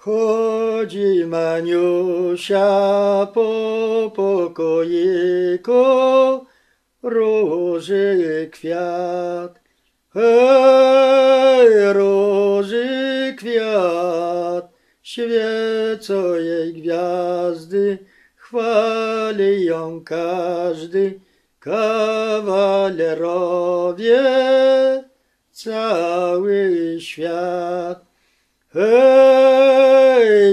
Chodzi Maniusia po pokoiku, róży kwiat. Hej, róży kwiat, świecą jej gwiazdy, chwali ją każdy, kawalerowie, cały świat. Hej,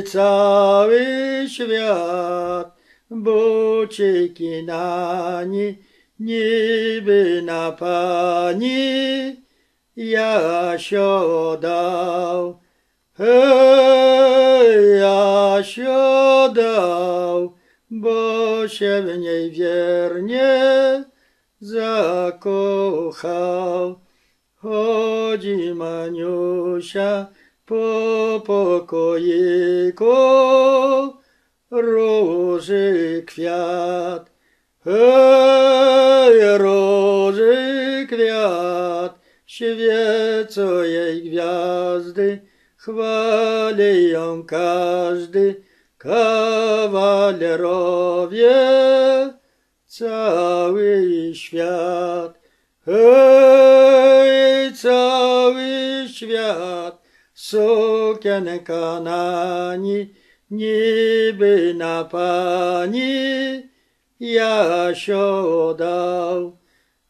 cały świat, buciki na ni, niby na pani, Jasio dał. Hej, Jasio dał, bo się w niej wiernie zakochał. Chodzi Maniusia po pokoiku, róży kwiat. Hej, róży kwiat, świecą jej gwiazdy, chwali ją każdy, kawalerowie, cały świat. Hej, cały świat, sukienka na ni, niby na pani, Jasio dał.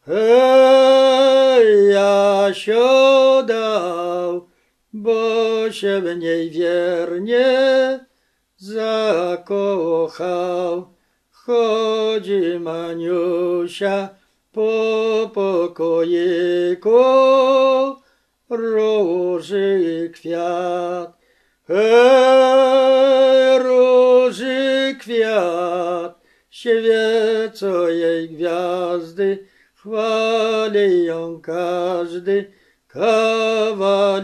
Hej, Jasio dał, bo się w niej wiernie zakochał. Chodzi Maniusia po pokoiku, róży kwiat. Hej, róży kwiat, świecą jej gwiazdy, chwali ją każdy, kawalerowie,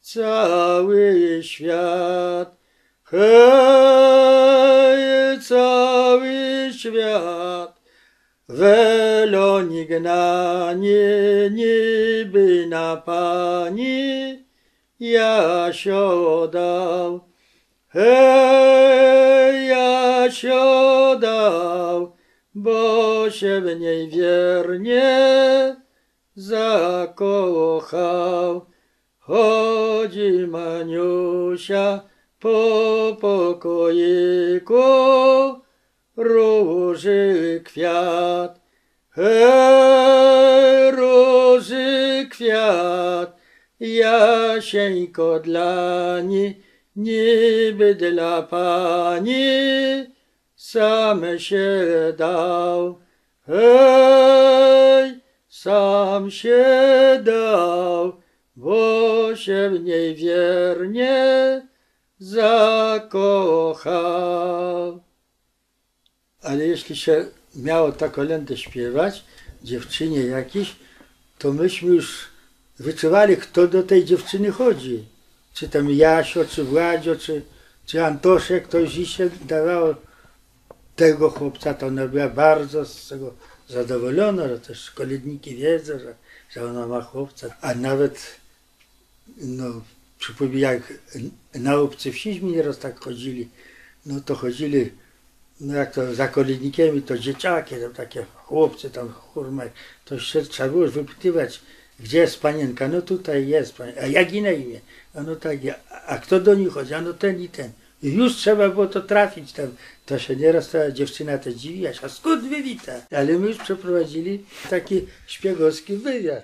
cały świat. Hej, cały świat, welonik na nie, niby na pani, Jasio dał. Hej, Jasio dał, bo się w niej wiernie zakochał. Chodzi Maniusia po pokoiku, róży kwiat. Hej, róży kwiat, jasieńko dla ni, niby dla pani, sam się dał. Hej, sam się dał, bo się w niej wiernie zakochał. Ale jeśli się miało tak kolędę śpiewać, dziewczynie jakiś, to myśmy już wyczuwali, kto do tej dziewczyny chodzi. Czy tam Jasio, czy Władzio, czy, czy Antoszek, i się dawało tego chłopca, to ona była bardzo z tego zadowolona, że też koledniki wiedzą, że, że ona ma chłopca. A nawet, no, przypomnij, jak na obcy wsiśmy nieraz tak chodzili, no to chodzili, no jak to za kolednikami, to dzieciaki, to takie chłopcy tam, hurmaj, to się trzeba było wypytywać, gdzie jest panienka? No tutaj jest panienka. A jak i imię? A no tak, a, a kto do nich chodzi? A no ten i ten. I już trzeba było to trafić tam. To się nieraz ta dziewczyna te dziwi, a skąd wy wita? Ale my już przeprowadzili taki szpiegowski wywiad.